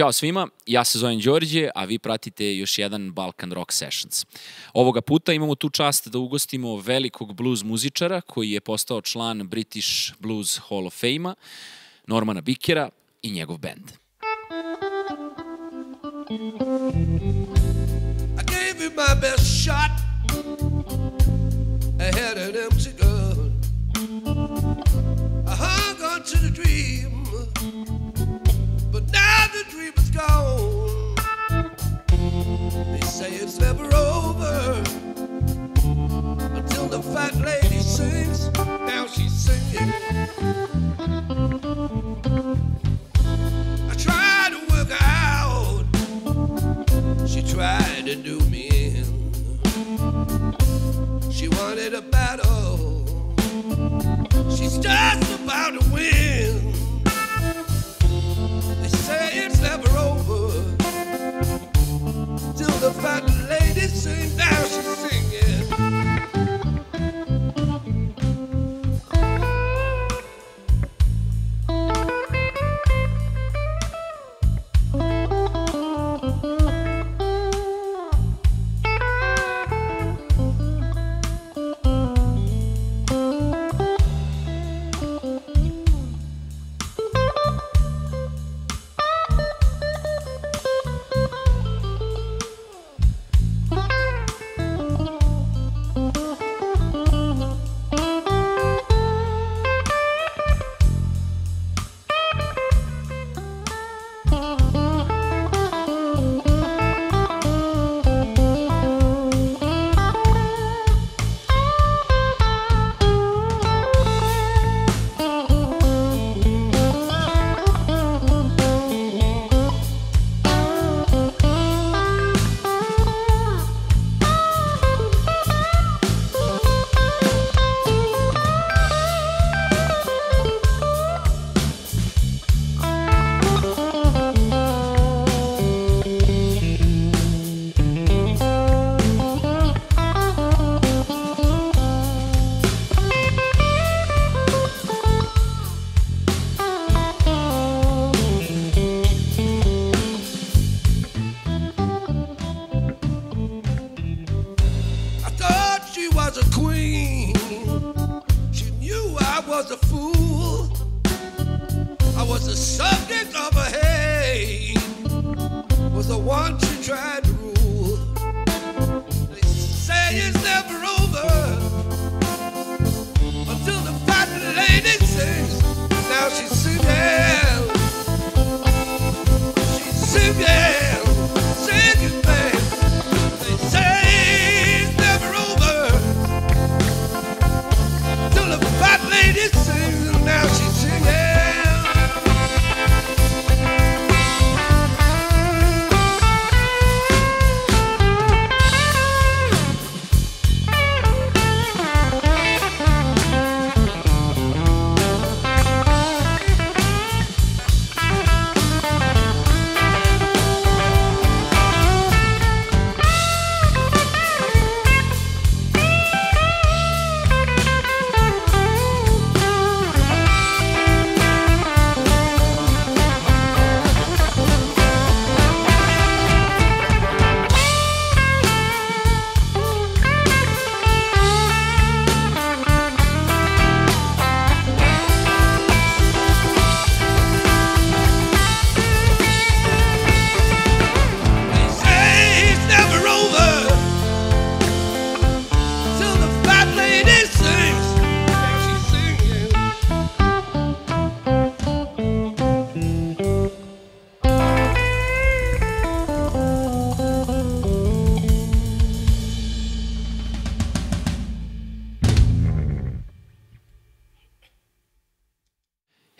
Ćao svima, ja se zovem Đorđe, a vi pratite još jedan Balkan Rock Sessions. Ovoga puta imamo tu čast da ugostimo velikog blues muzičara koji je postao član British Blues Hall of Fame-a, Normana Bikera i njegov band. I gave you my best shot. I had an empty gun. I hung on to the dream, now the dream is gone. They say it's never over until the fat lady sings. Now she's singing. I tried to work out. She tried to do me in. She wanted a battle. She's just about to win. Lady sings. Now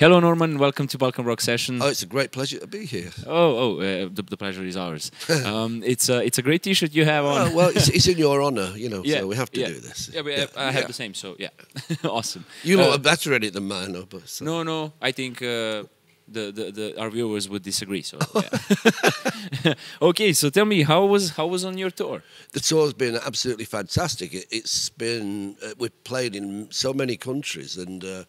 Hello Norman, welcome to Balkan Rock Session. Oh, it's a great pleasure to be here. Oh, oh, uh, the, the pleasure is ours. um, it's, a, it's a great t-shirt you have on. Oh, well, it's, it's in your honour, you know, Yeah, so we have to yeah. do this. Yeah, but uh, I have the same, so yeah. awesome. You lot Uh, are better at it than mine, though, but so. No, no, I think uh, the, the, the our viewers would disagree. So yeah. okay, so tell me how was how was on your tour? The tour's been absolutely fantastic. It, it's been uh, we've played in so many countries, and uh,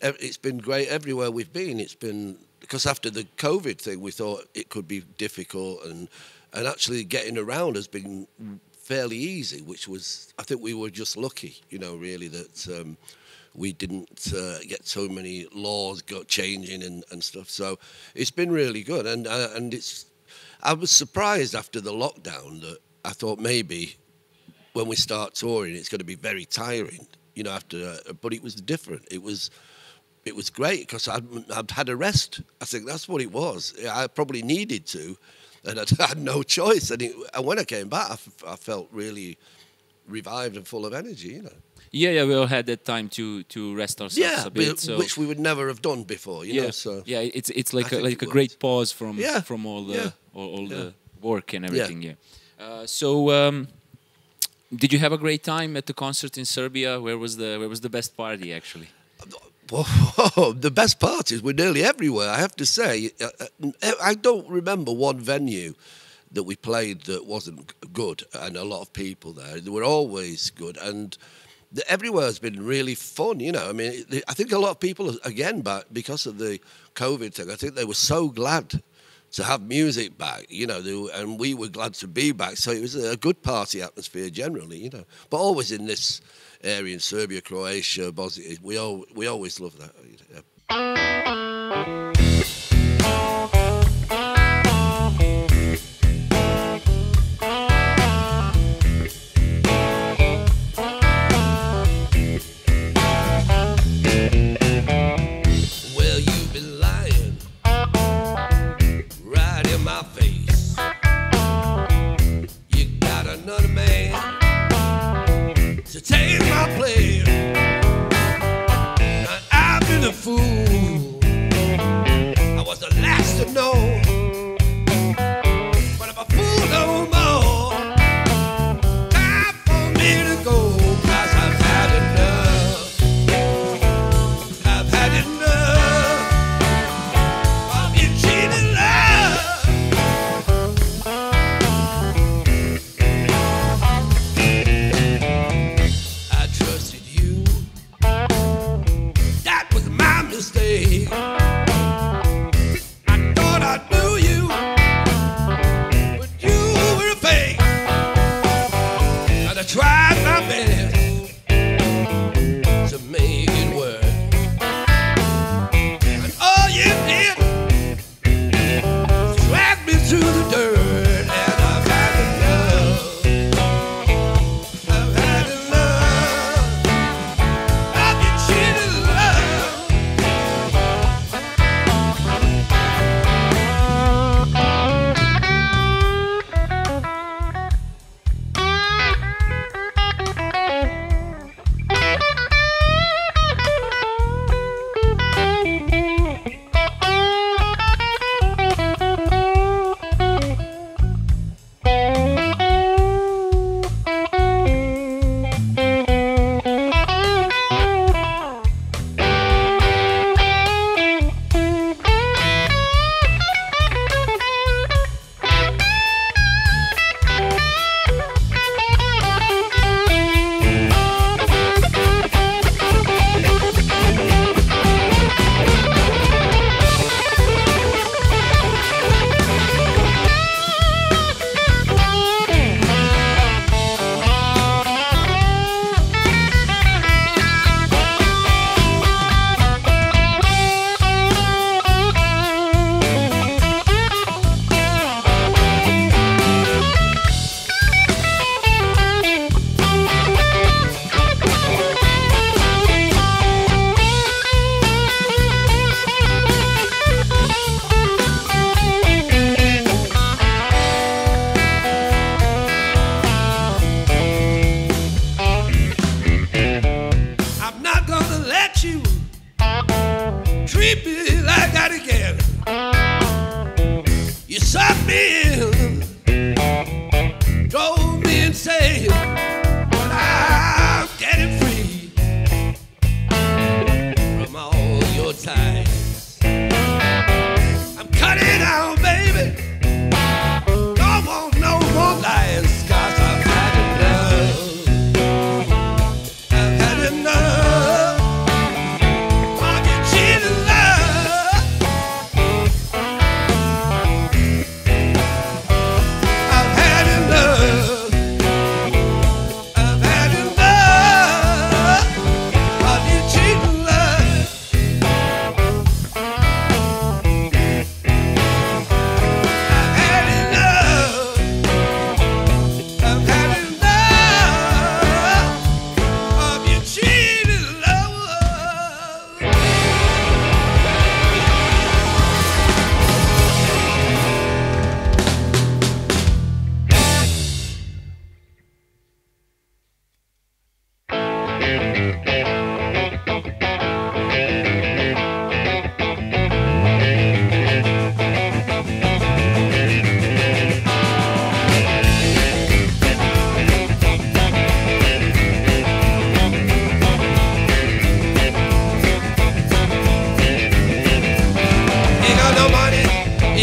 it's been great everywhere we've been. It's been because after the COVID thing, we thought it could be difficult, and and actually getting around has been fairly easy, which was I think we were just lucky, you know, really that. Um, we didn't uh, get so many laws got changing and, and stuff. So it's been really good, and uh, and it's. I was surprised after the lockdown that I thought maybe when we start touring, it's going to be very tiring, you know. After, uh, but it was different. It was, it was great because I'd, I'd had a rest. I think that's what it was. I probably needed to, and I had no choice. And, it, and when I came back, I, f- I felt really revived and full of energy, you know. Yeah, yeah, we all had that time to to rest ourselves Yeah, a bit. so which we would never have done before, you yeah, know. So yeah, it's it's like I a, like a great pause from Yeah, from all the yeah, all, all yeah. the work and everything. Yeah. Uh, so, um, did you have a great time at the concert in Serbia? Where was the where was the best party actually? The best parties were nearly everywhere. I have to say, Uh, uh, I don't remember one venue that we played that wasn't good, and a lot of people there. They were always good, and everywhere has been really fun. You know, I mean, I think a lot of people, again, back because of the COVID thing, I think they were so glad to have music back. You know, were- and we were glad to be back. So it was a good party atmosphere generally. You know, but always in this area in Serbia, Croatia, Bosnia. We all we always love that.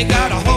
You got a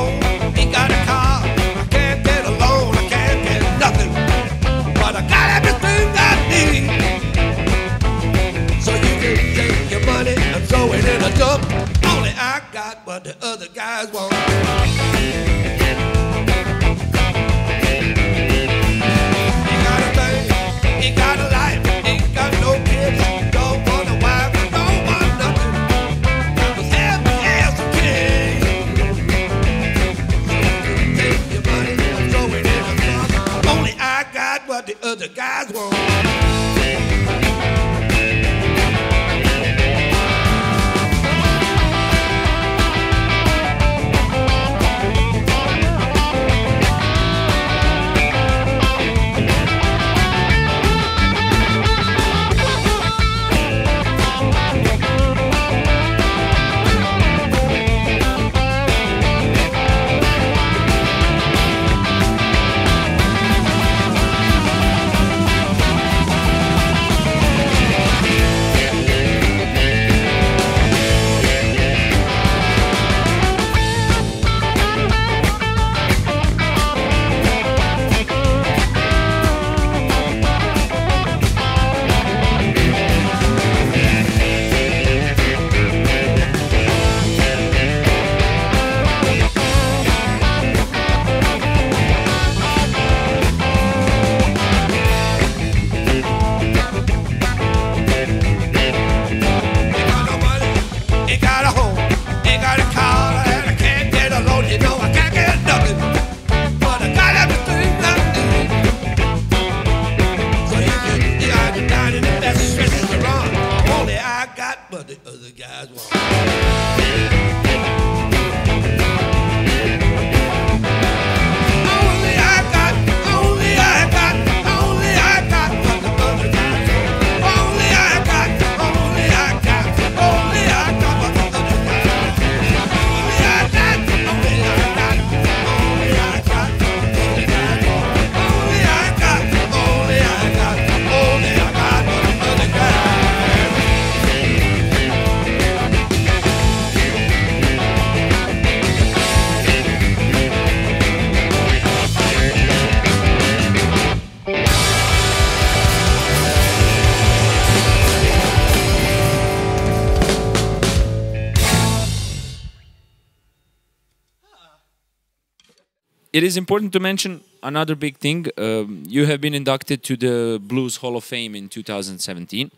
It is important to mention another big thing. Um, you have been inducted to the Blues Hall of Fame in 2017.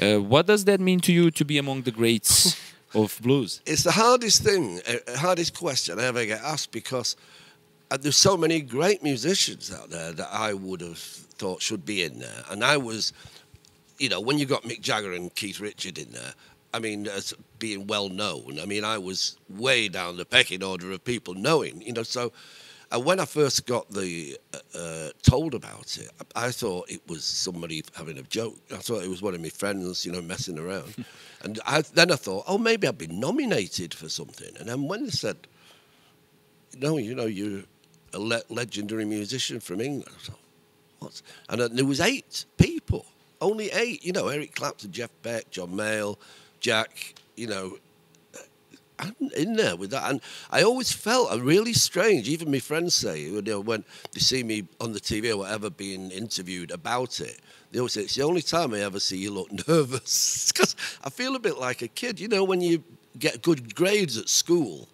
Uh, what does that mean to you to be among the greats of blues? It's the hardest thing, uh, hardest question I ever get asked because uh, there's so many great musicians out there that I would have thought should be in there. And I was, you know, when you got Mick Jagger and Keith Richard in there, I mean, as being well known, I mean, I was way down the pecking order of people knowing, you know, so. Uh, when I first got the uh, uh, told about it, I, I thought it was somebody having a joke. I thought it was one of my friends, you know, messing around. and I, then I thought, oh, maybe I've been nominated for something. And then when they said, no, you know, you're a le- legendary musician from England. I thought, what? And uh, there was eight people, only eight. You know, Eric Clapton, Jeff Beck, John Mayall, Jack. You know, In there with that. And I always felt a really strange. Even my friends say, you know, when they see me on the TV or whatever being interviewed about it, they always say it's the only time I ever see you look nervous because I feel a bit like a kid. You know, when you get good grades at school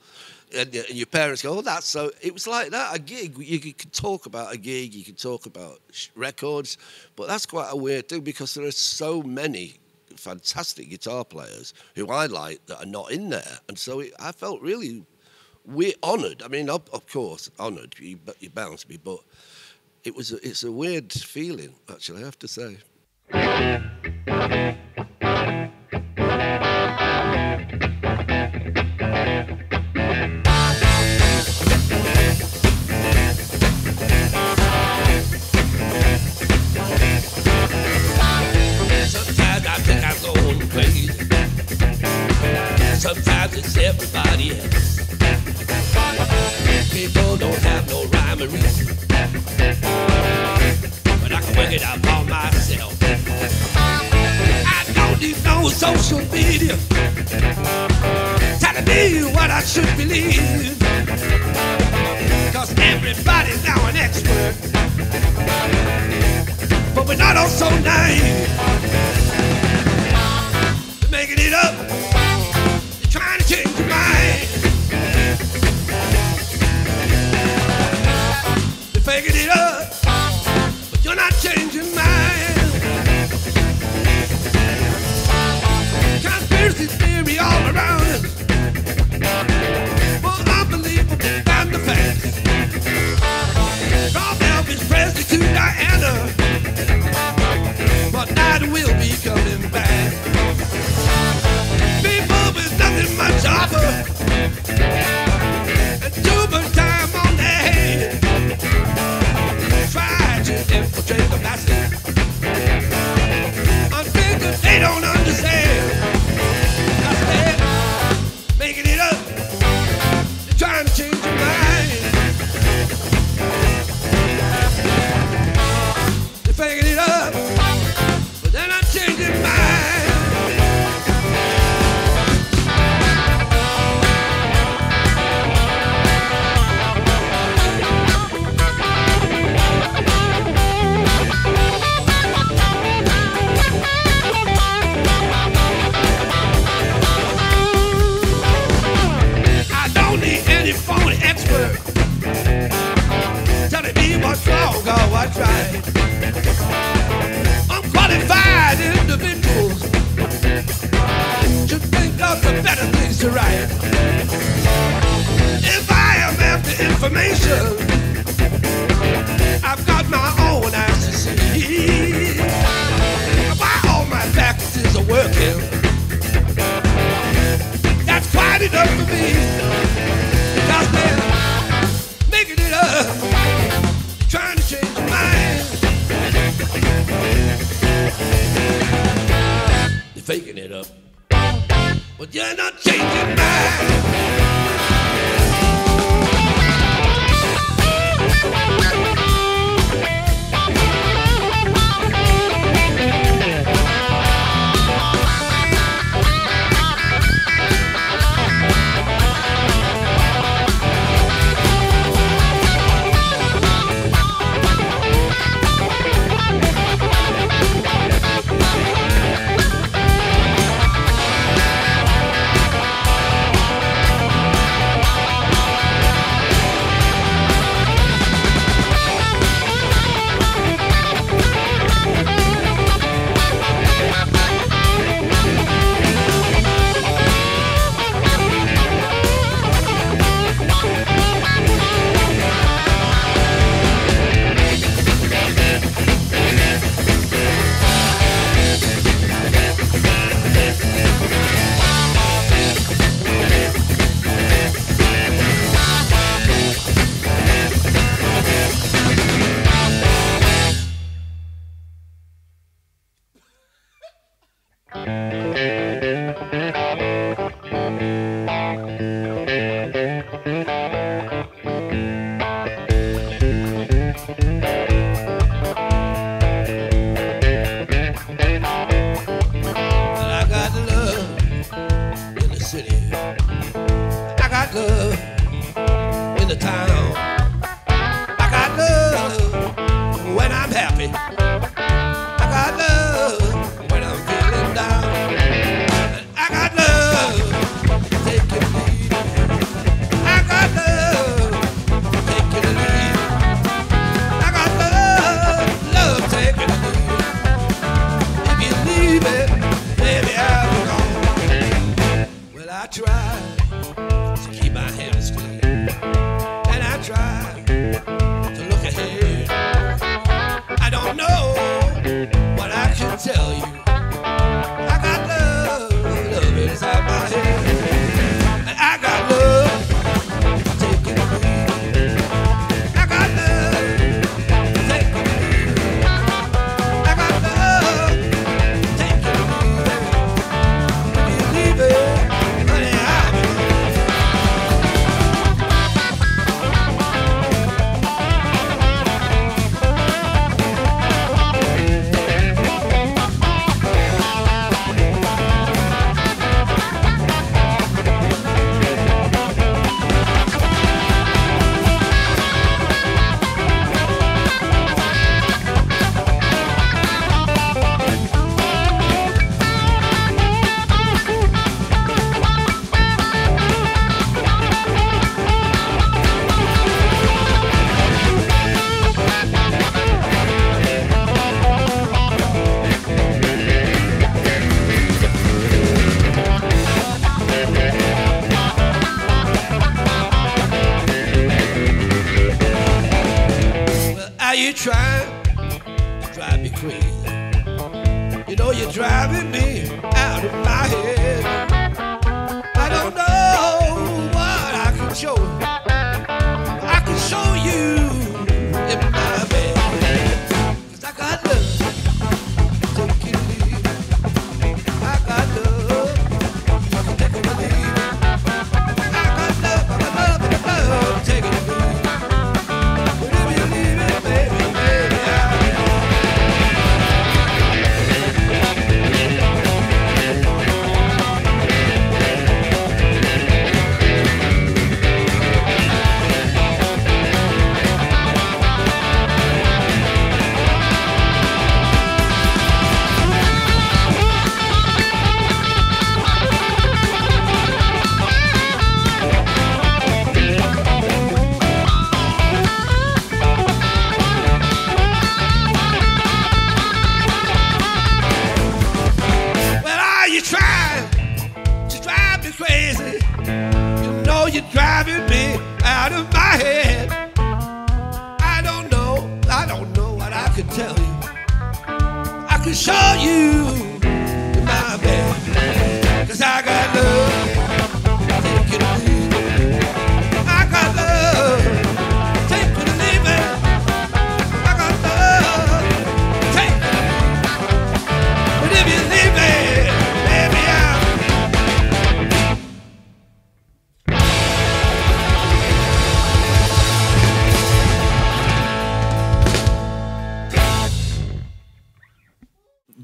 and, uh, and your parents go, "Oh, that's so." It was like that. A gig, you could talk about a gig, you could talk about records, but that's quite a weird thing because there are so many fantastic guitar players who I like that are not in there, and so it, I felt really we honoured. I mean, of, of course, honoured. You, bound to be, but it was a, it's a weird feeling actually. I have to say. Than seems to right. If I am after information, I've got my own eyes to see. Why all my faculties are working, that's quite enough for me. and I'm changing back.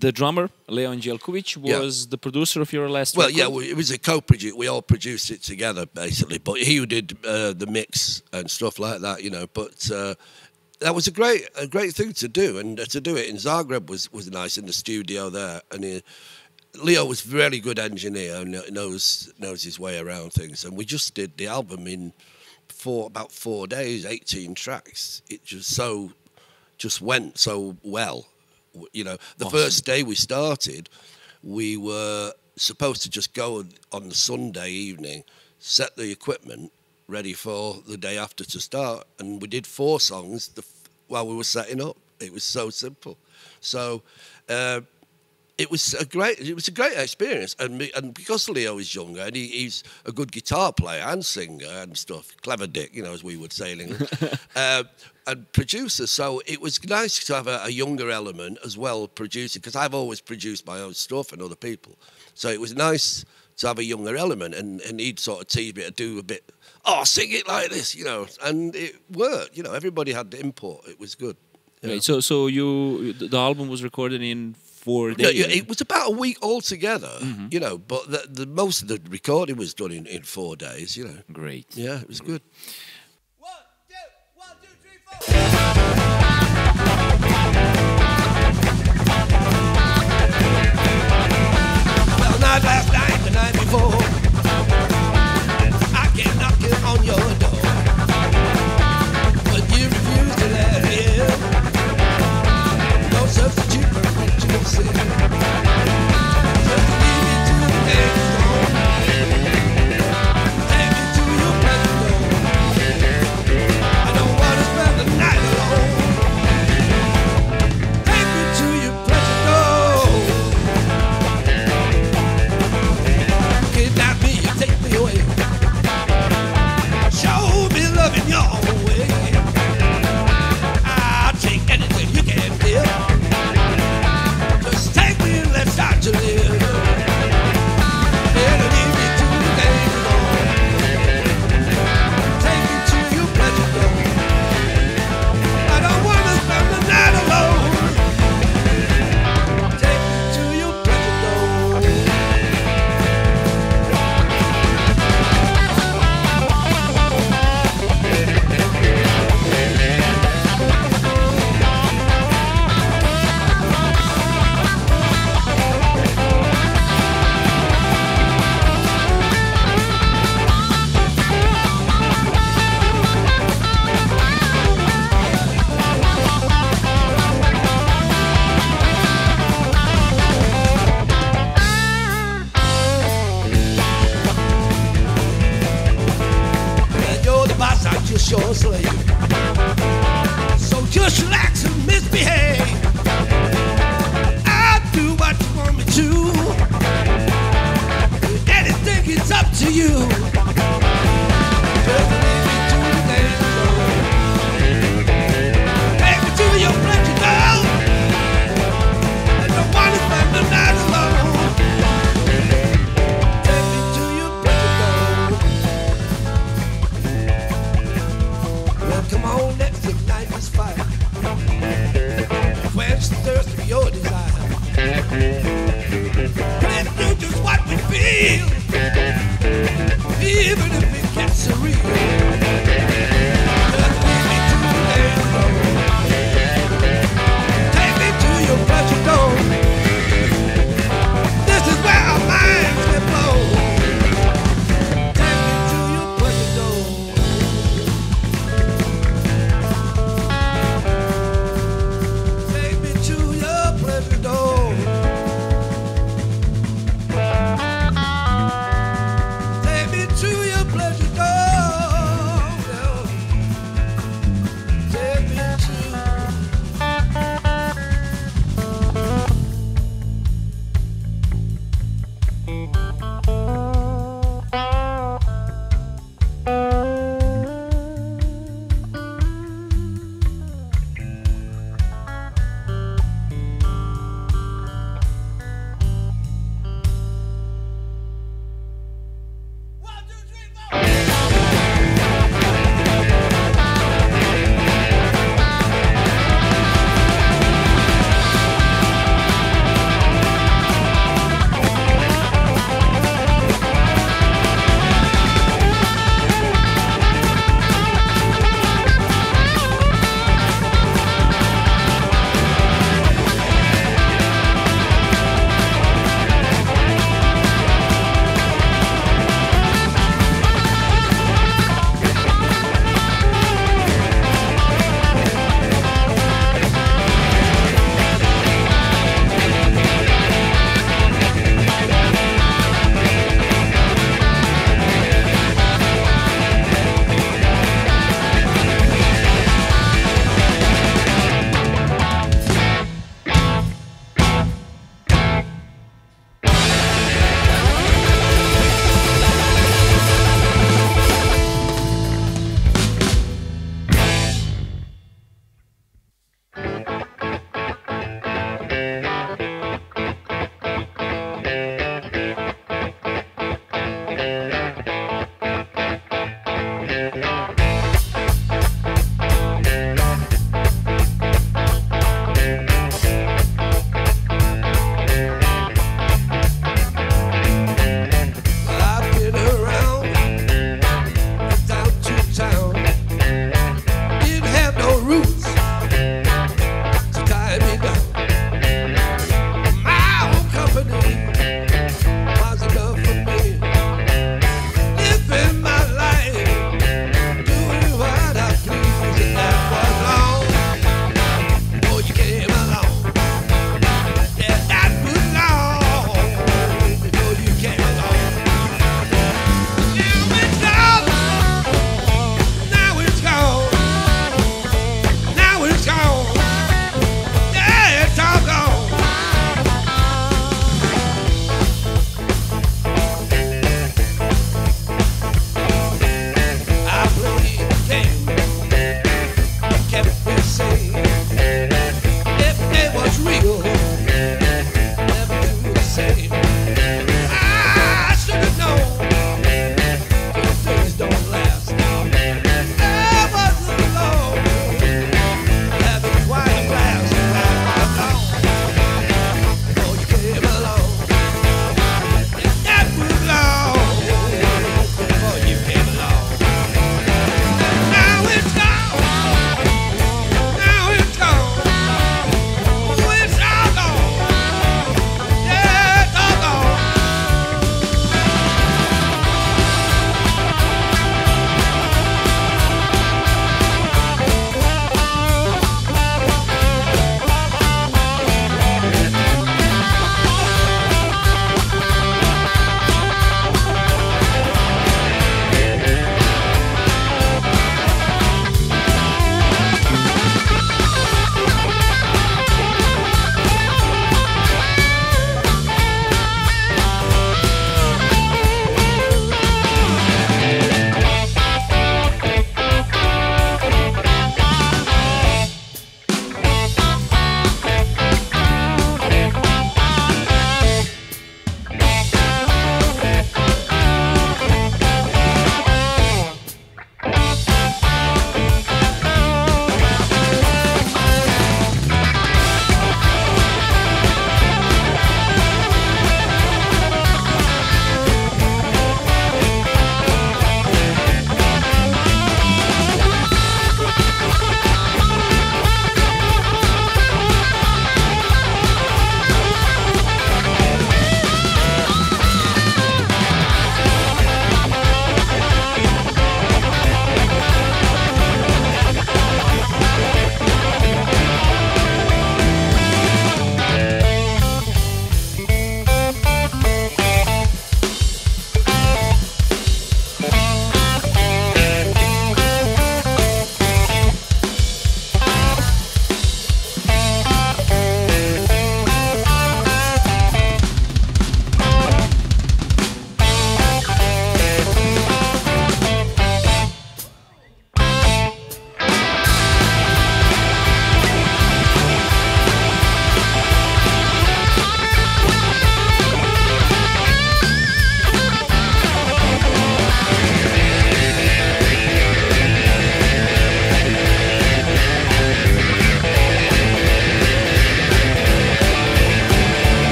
The drummer, Leo Andjelkovic, Yeah. was the producer of your last Well, record? yeah, we- it was a co-produce. We all produced it together, basically. But he did uh, the mix and stuff like that, you know. But uh, that was a great, a great thing to do, and uh, to do it in Zagreb was was nice in the studio there. And he, Leo was a very good engineer and knows knows his way around things. And we just did the album in four about four days, eighteen tracks. It just so just went so well. You know, the Awesome. first day we started, we were supposed to just go on the Sunday evening, set the equipment ready for the day after to start, and we did four songs the, while we were setting up. It was so simple. So. Uh, it was a great it was a great experience. And me, and because Leo is younger and he, he's a good guitar player and singer and stuff clever dick you know as we would say in England uh, and producer so it was nice to have a, a younger element as well producing because I've always produced my own stuff and other people. So it was nice to have a younger element and, and he'd sort of tease me to do a bit oh sing it like this you know and it worked you know everybody had the input. It was good. Know. Right, so so you the album was recorded in four days. yeah, it was about a week altogether, Mm-hmm. you know, but the, the most of the recording was done in, in four days, you know. Great. Yeah, it was good. One, two, one, two, three, four. Well, not last night, the night before.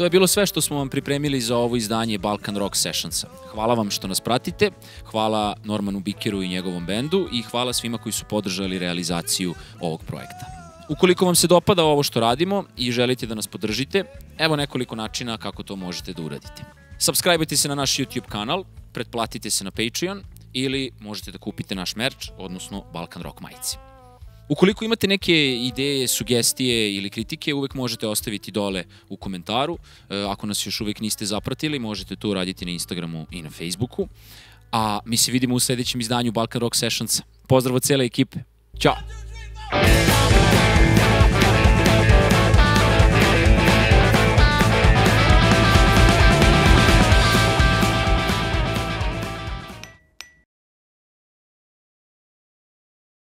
To je bilo sve što smo vam pripremili za ovo izdanje Balkan Rock Sessionsa. Hvala vam što nas pratite, hvala Normanu Bikeru i njegovom bendu i hvala svima koji su podržali realizaciju ovog projekta. Ukoliko vam se dopada ovo što radimo i želite da nas podržite, evo nekoliko načina kako to možete da uradite. Subscribeujte se na naš YouTube kanal, pretplatite se na Patreon ili možete da kupite naš merch, odnosno Balkan Rock majice. Ukoliko imate neke ideje, sugestije ili kritike, uvek možete ostaviti dole u komentaru. E, Ako nas još uvek niste zapratili, možete to uraditi na Instagramu i na Facebooku. A mi se vidimo u sledećem izdanju Balkan Rock Sessions. Pozdrav od cele ekipe. Ćao!